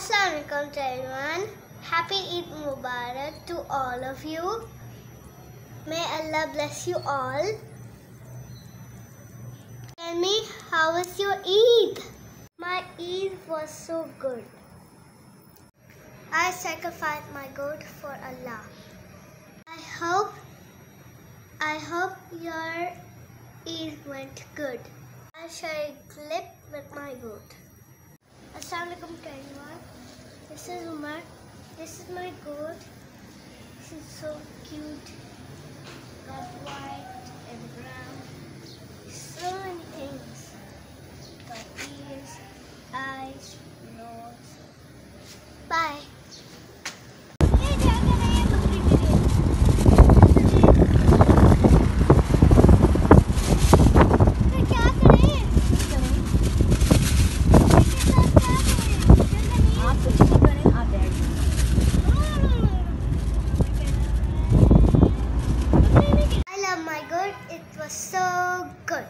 Assalamualaikum to everyone. Happy Eid Mubarak to all of you. May Allah bless you all. Tell me, how was your Eid? My Eid was so good. I sacrificed my goat for Allah. I hope I hope your Eid went good. I'll share a clip with my everyone. This is Umer. This is my goat. This is so cute. Got white and brown. So many things. Got ears, eyes, so good.